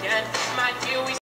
again. My dear, we